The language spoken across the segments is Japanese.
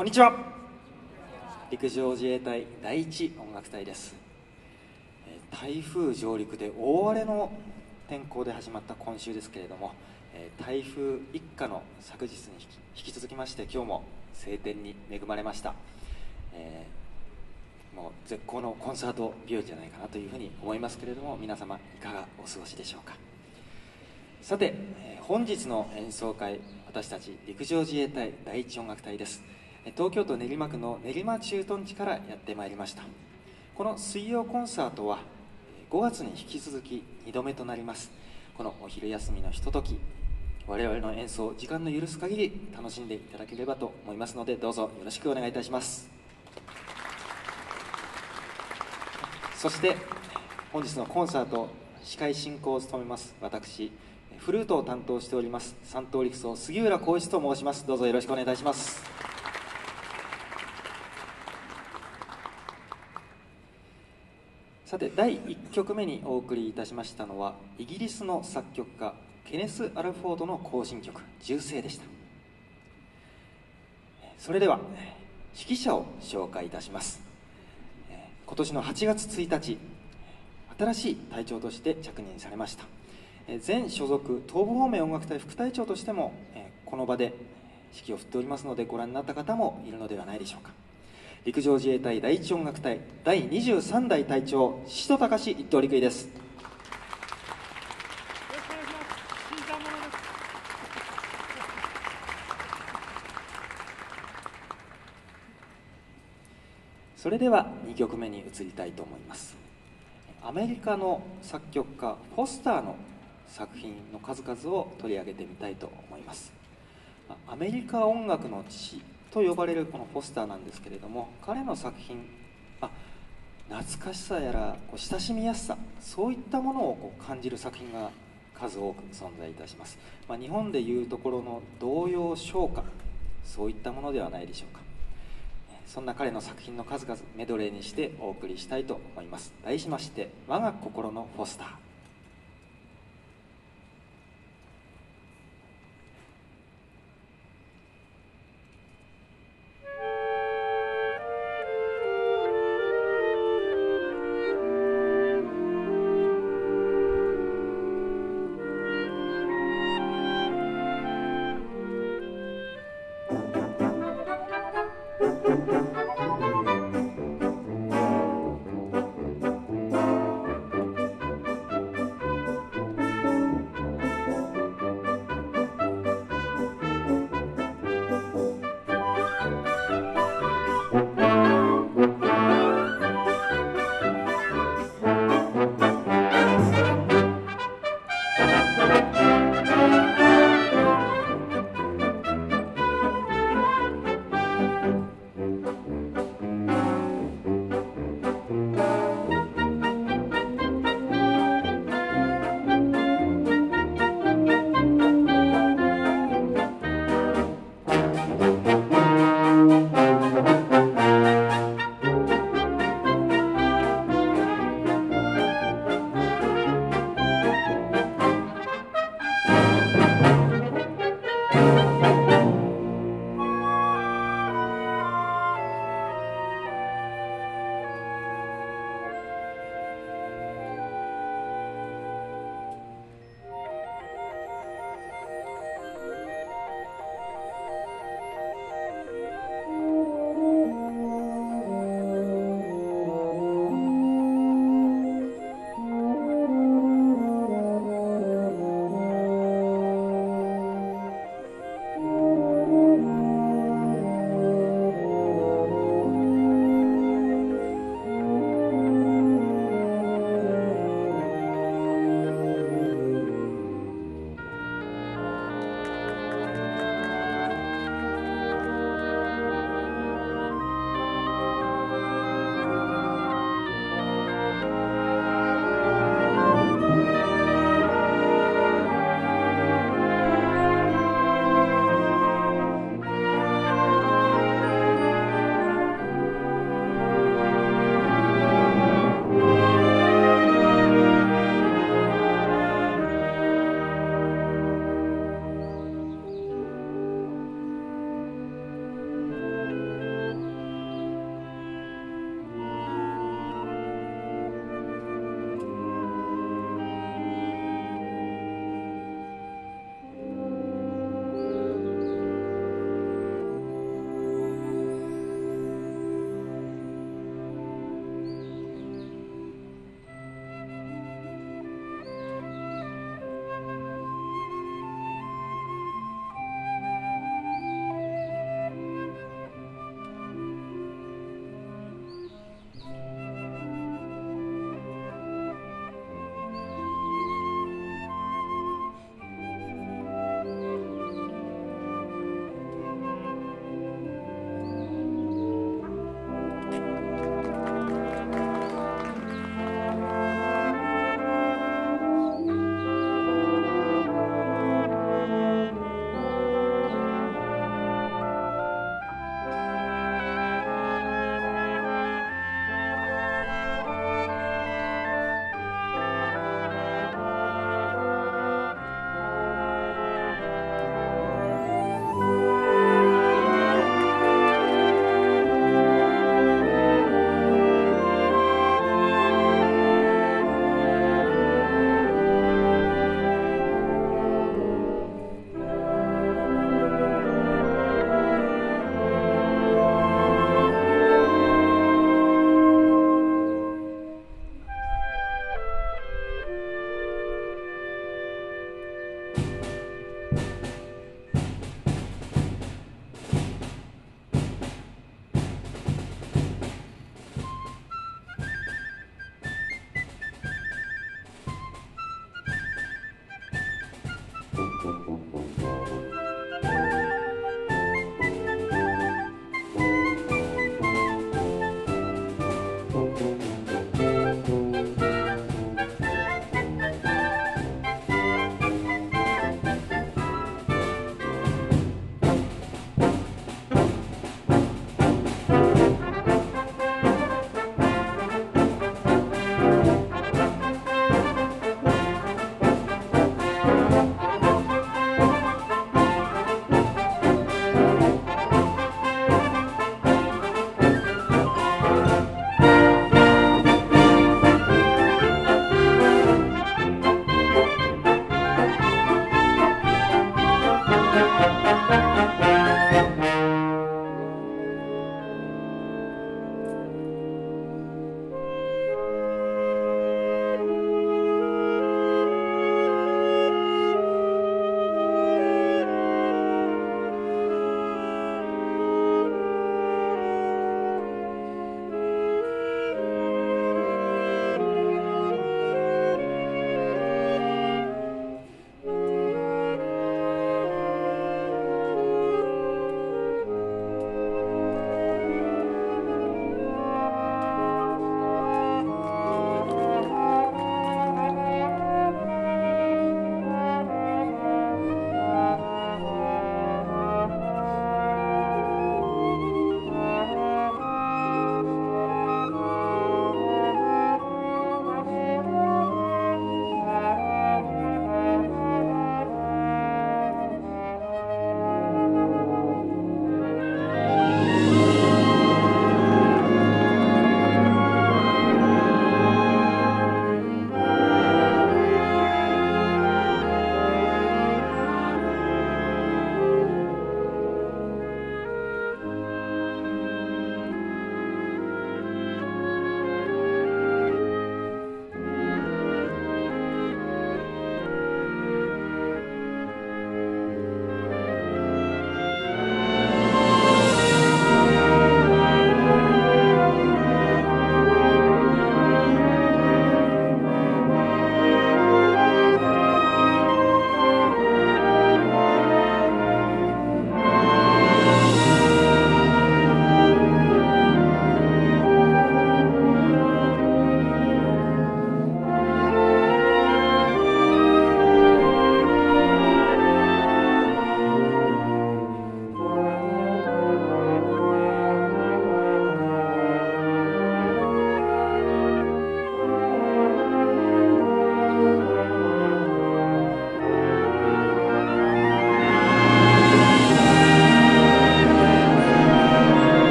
こんにちは。陸上自衛隊第一音楽隊です。台風上陸で大荒れの天候で始まった今週ですけれども台風一過の昨日に引き続きまして今日も晴天に恵まれました、えーもう絶好のコンサート日和じゃないかなというふうに思いますけれども皆様いかがお過ごしでしょうか。さて、本日の演奏会私たち陸上自衛隊第一音楽隊です。東京都練馬区の練馬駐屯地からやってまいりました。この水曜コンサートは5月に引き続き2度目となります。このお昼休みのひととき我々の演奏時間の許す限り楽しんでいただければと思いますのでどうぞよろしくお願いいたします。そして本日のコンサート司会進行を務めます私フルートを担当しております三等陸曹杉浦浩一と申します。どうぞよろしくお願いいたします。さて第1曲目にお送りいたしましたのはイギリスの作曲家ケネス・アルフォードの行進曲「銃声」でした。それでは指揮者を紹介いたします。今年の8月1日新しい隊長として着任されました。前所属東部方面音楽隊副隊長としてもこの場で指揮を振っておりますのでご覧になった方もいるのではないでしょうか。陸上自衛隊第一音楽隊第23代隊長宍戸隆一等陸尉ですよろしくお願いします。それでは2曲目に移りたいと思いますアメリカの作曲家フォスターの作品の数々を取り上げてみたいと思いますアメリカ音楽の父と呼ばれるこのフォスターなんですけれども彼の作品あ懐かしさやらこう親しみやすさそういったものをこう感じる作品が数多く存在いたします、まあ、日本でいうところの童謡唱歌そういったものではないでしょうか。そんな彼の作品の数々メドレーにしてお送りしたいと思います。題しまして「我が心のフォスター」「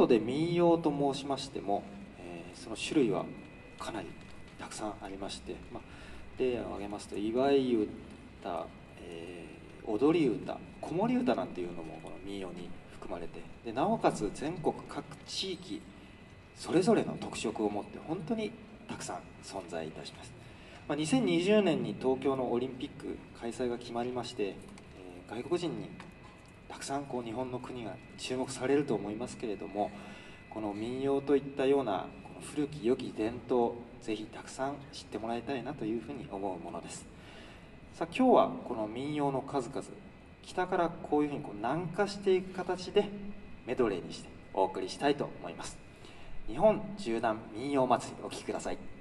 まあ、一言で民謡と申しましても、えー、その種類はかなりたくさんありまして、まあ、例を挙げますと祝い歌、えー、踊り歌子守歌なんていうのもこの民謡に含まれてでなおかつ全国各地域それぞれの特色を持って本当にたくさん存在いたします、まあ、2020年に東京のオリンピック開催が決まりまして、えー、外国人にたくさんこう日本の国が注目されると思いますけれどもこの民謡といったようなこの古き良き伝統ぜひたくさん知ってもらいたいなというふうに思うものです。さあ今日はこの民謡の数々北からこういうふうにこう南下していく形でメドレーにしてお送りしたいと思います。日本縦断民謡祭りお聴きください。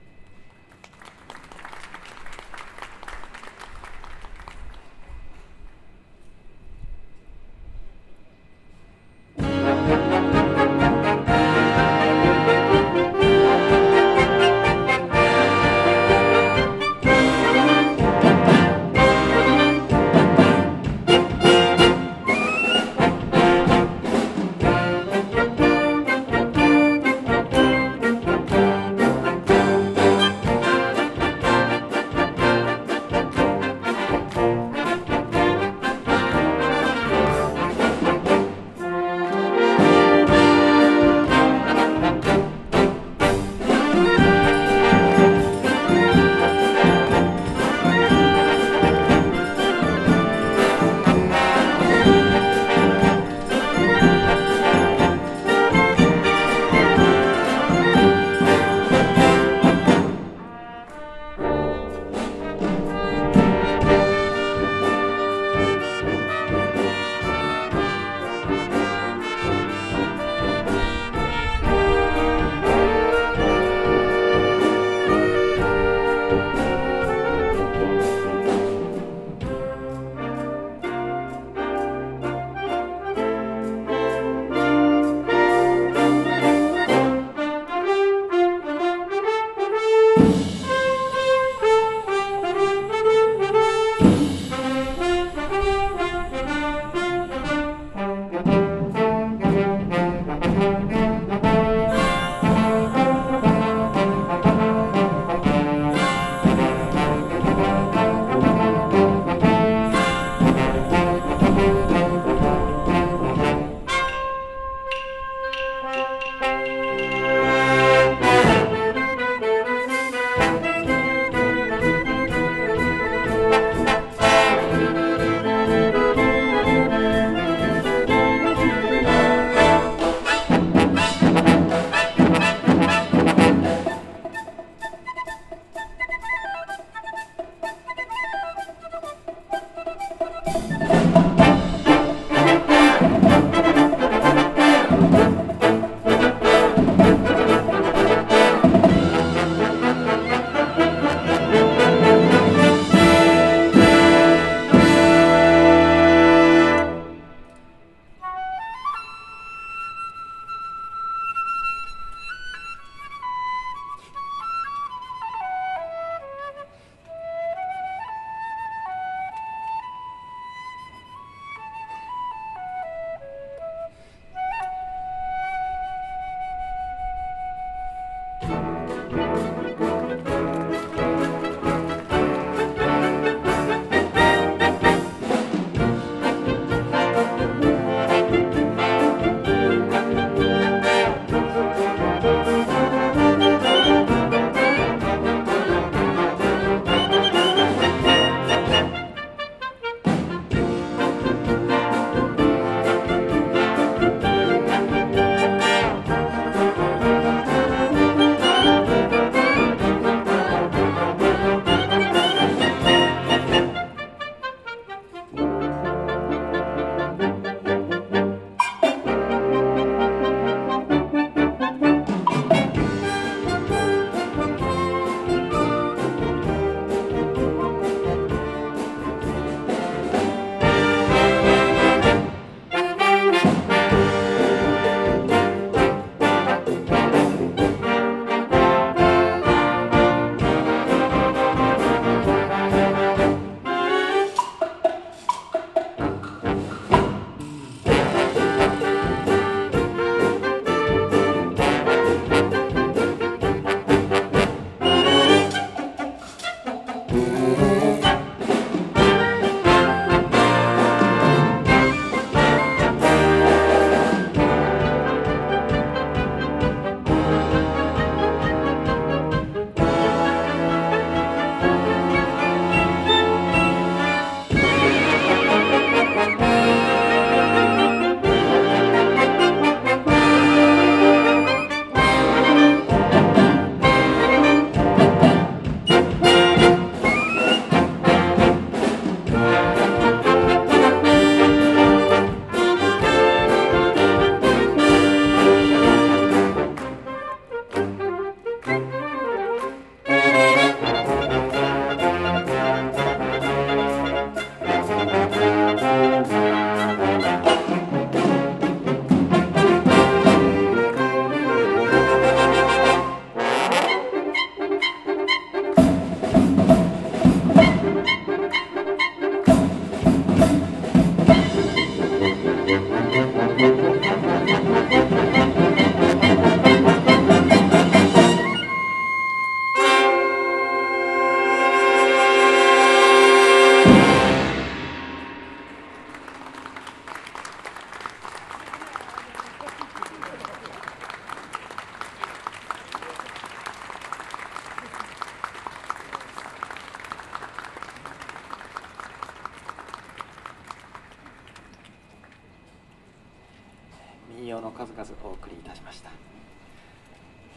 お送りいたしました。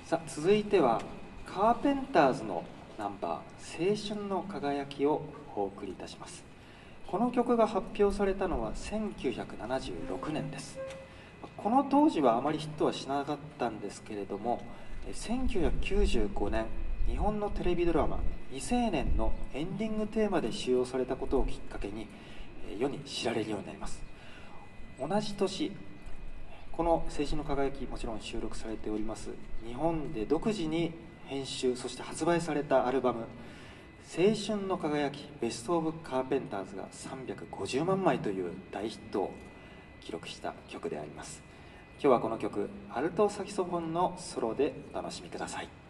さあ続いてはカーペンターズのナンバー「青春の輝き」をお送りいたします。この曲が発表されたのは1976年です。この当時はあまりヒットはしなかったんですけれども1995年日本のテレビドラマ「未成年」のエンディングテーマで使用されたことをきっかけに世に知られるようになります。同じ年この「青春の輝き」もちろん収録されております。日本で独自に編集そして発売されたアルバム「青春の輝きベスト・オブ・カーペンターズ」が350万枚という大ヒットを記録した曲であります。今日はこの曲アルトサキソフォンのソロでお楽しみください。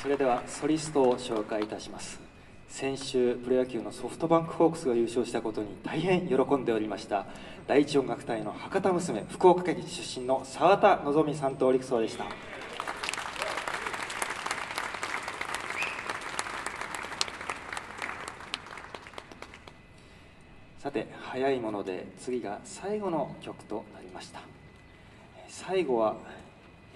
それではソリストを紹介いたします。先週プロ野球のソフトバンクホークスが優勝したことに大変喜んでおりました。第一音楽隊の博多娘福岡県出身の澤田希さんと陸曹でした。さて早いもので次が最後の曲となりました。最後は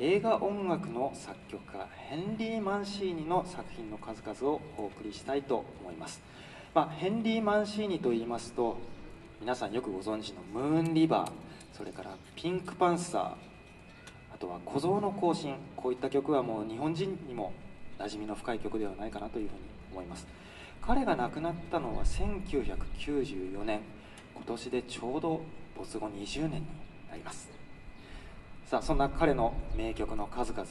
映画音楽の作曲家ヘンリー・マンシーニの作品の数々をお送りしたいと思います、まあ、ヘンリー・マンシーニと言いますと皆さんよくご存知の「ムーン・リバー」それから「ピンク・パンサー」あとは「小僧の行進」こういった曲はもう日本人にも馴染みの深い曲ではないかなというふうに思います。彼が亡くなったのは1994年今年でちょうど没後20年になります。さあそんな彼の名曲の数々、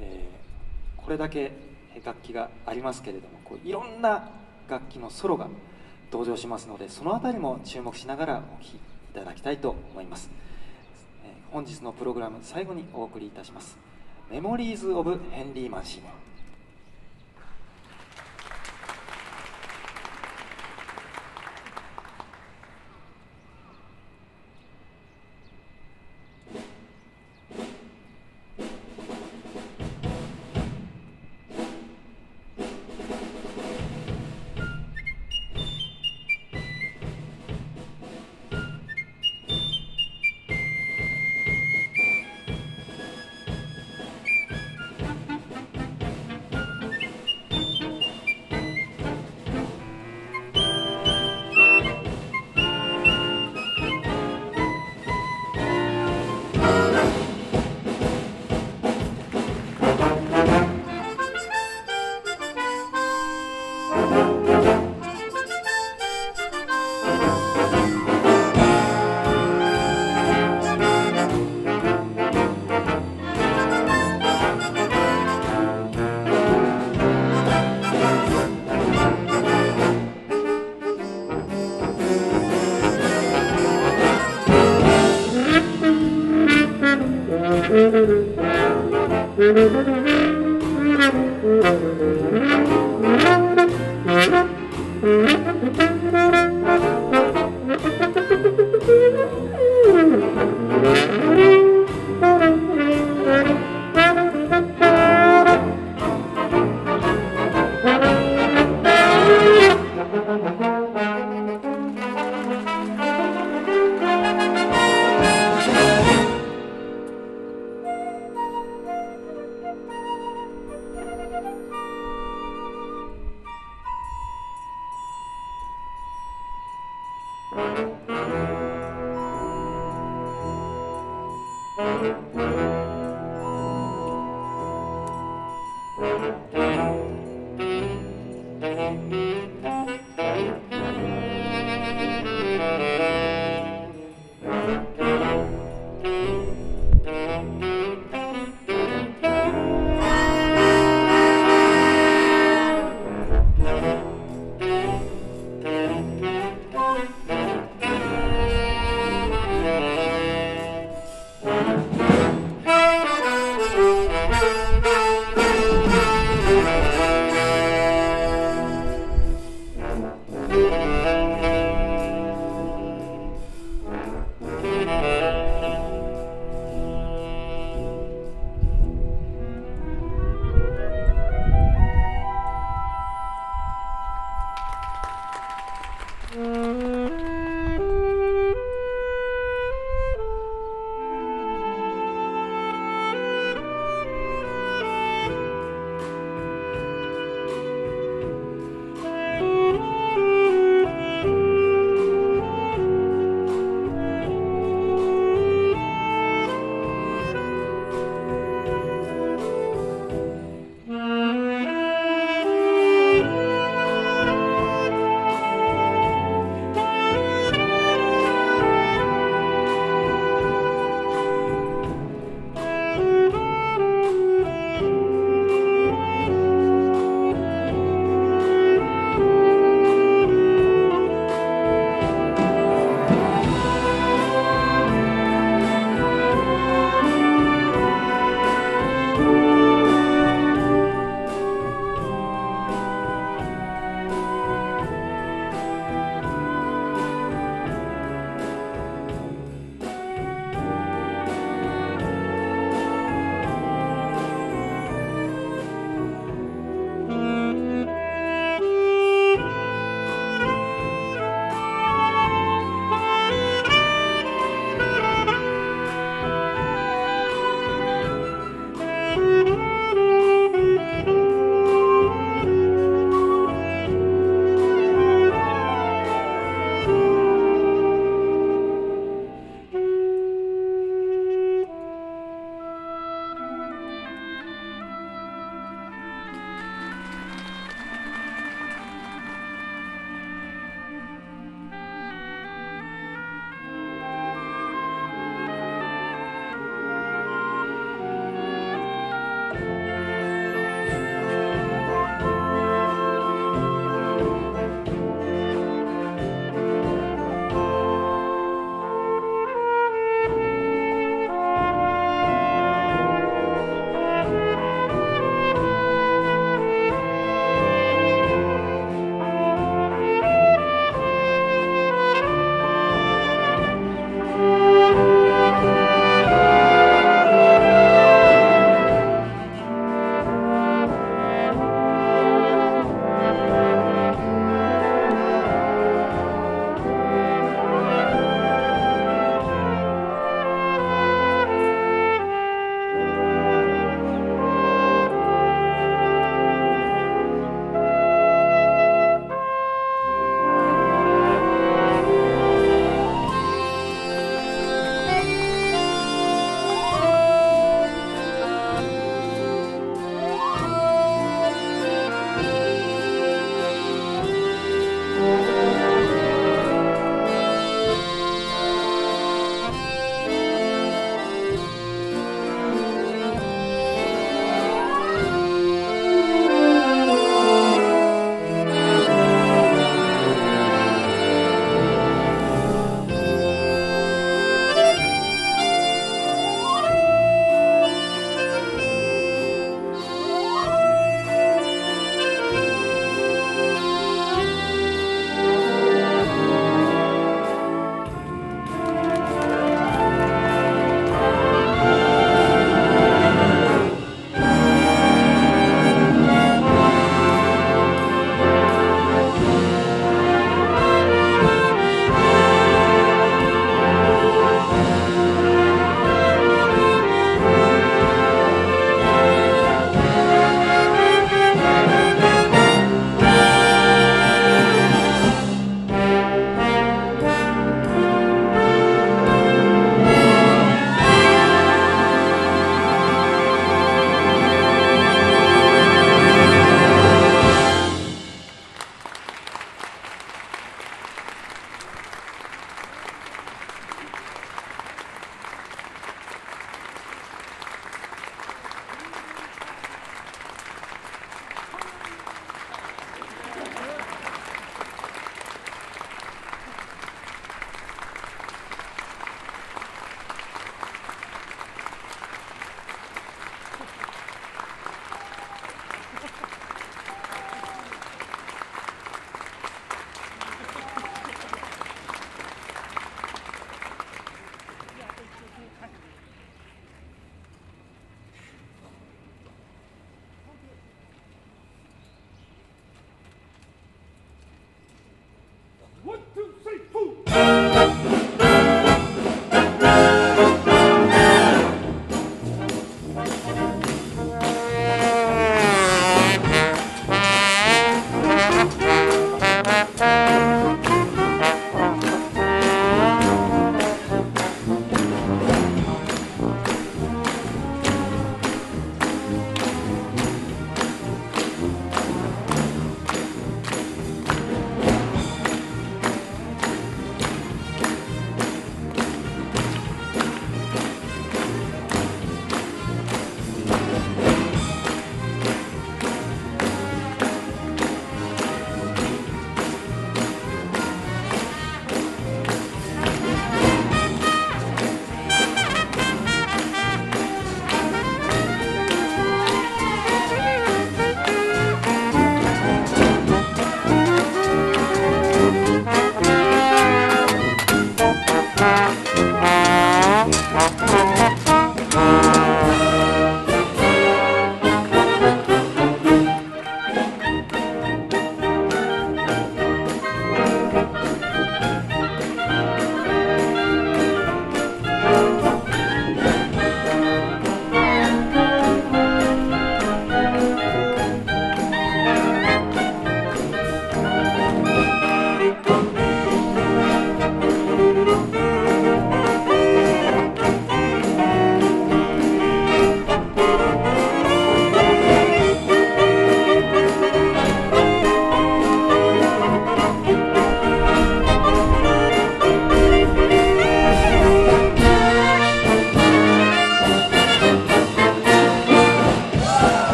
えー、これだけ楽器がありますけれどもこういろんな楽器のソロが登場しますのでその辺りも注目しながらお聴きいただきたいと思います、えー、本日のプログラム最後にお送りいたします「メモリーズ・オブ・ヘンリー・マンシー Thank you.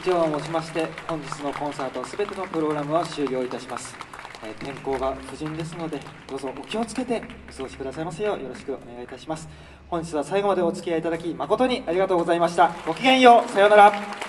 以上をもちまして本日のコンサート全てのプログラムは終了いたします、えー天候が不順ですのでどうぞお気をつけてお過ごしくださいますようよろしくお願いいたします。本日は最後までお付き合いいただき誠にありがとうございました。ごきげんよう。さようなら。